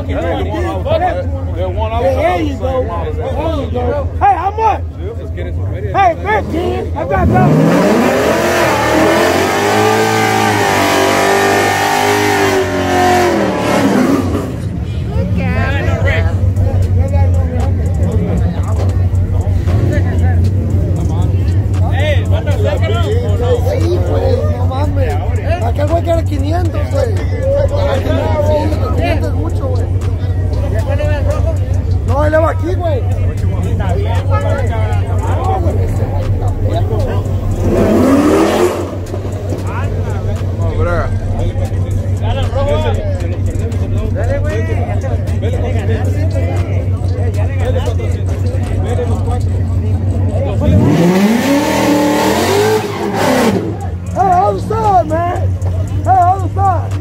fucking hey, 20. The one I was, that one I was, there you go. Hey, how much? Let's get it to Hey, 15. I got that. Acá voy a quedar 500, güey. 500, güey. ¡Sí, güey. Está bien, güey. Hey, hold the man. Hey, the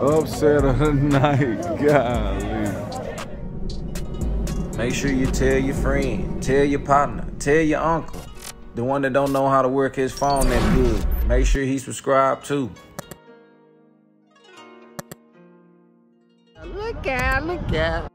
Upset of the night, golly. Make sure you tell your friend, tell your partner, tell your uncle. The one that don't know how to work his phone that good. Make sure he subscribed too. Look out, look out.